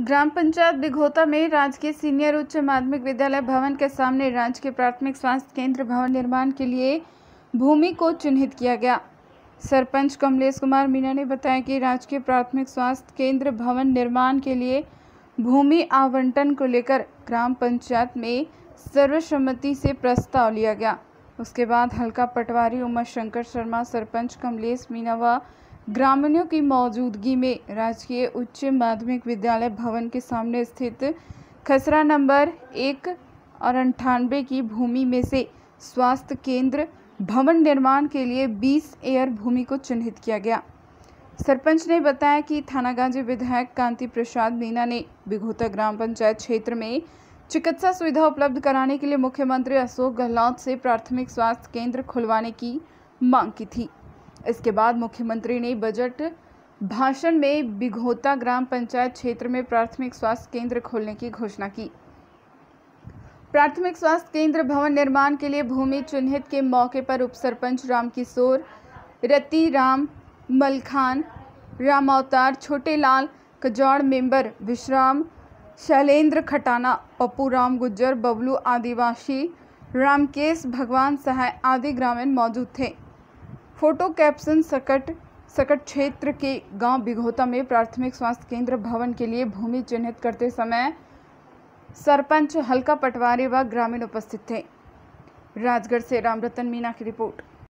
ग्राम पंचायत बिघोता में राजकीय सीनियर उच्च माध्यमिक विद्यालय भवन के सामने राजकीय प्राथमिक स्वास्थ्य केंद्र भवन निर्माण के लिए भूमि को चिन्हित किया गया। सरपंच कमलेश कुमार मीणा ने बताया कि राजकीय प्राथमिक स्वास्थ्य केंद्र भवन निर्माण के लिए भूमि आवंटन को लेकर ग्राम पंचायत में सर्वसम्मति से प्रस्ताव लिया गया। उसके बाद हल्का पटवारी उमा शंकर शर्मा, सरपंच कमलेश मीणा व ग्रामीणों की मौजूदगी में राजकीय उच्च माध्यमिक विद्यालय भवन के सामने स्थित खसरा नंबर एक और अंठानवे की भूमि में से स्वास्थ्य केंद्र भवन निर्माण के लिए 20 एयर भूमि को चिन्हित किया गया। सरपंच ने बताया कि थानागाजी विधायक कांति प्रसाद मीना ने बिघोता ग्राम पंचायत क्षेत्र में चिकित्सा सुविधा उपलब्ध कराने के लिए मुख्यमंत्री अशोक गहलोत से प्राथमिक स्वास्थ्य केंद्र खुलवाने की मांग की थी। इसके बाद मुख्यमंत्री ने बजट भाषण में बिघोता ग्राम पंचायत क्षेत्र में प्राथमिक स्वास्थ्य केंद्र खोलने की घोषणा की। प्राथमिक स्वास्थ्य केंद्र भवन निर्माण के लिए भूमि चिन्हित के मौके पर उप सरपंच रामकिशोर रति राम मलखान, राम अवतार, छोटे लाल कजौड़ मेंबर विश्राम, शैलेंद्र खटाना, पप्पू राम गुज्जर, बबलू आदिवासी, रामकेश भगवान सहाय आदि ग्रामीण मौजूद थे। फ़ोटो कैप्शन सकट सकट क्षेत्र के गाँव बिघोता में प्राथमिक स्वास्थ्य केंद्र भवन के लिए भूमि चिन्हित करते समय सरपंच हल्का पटवारी व ग्रामीण उपस्थित थे। राजगढ़ से रामरतन मीना की रिपोर्ट।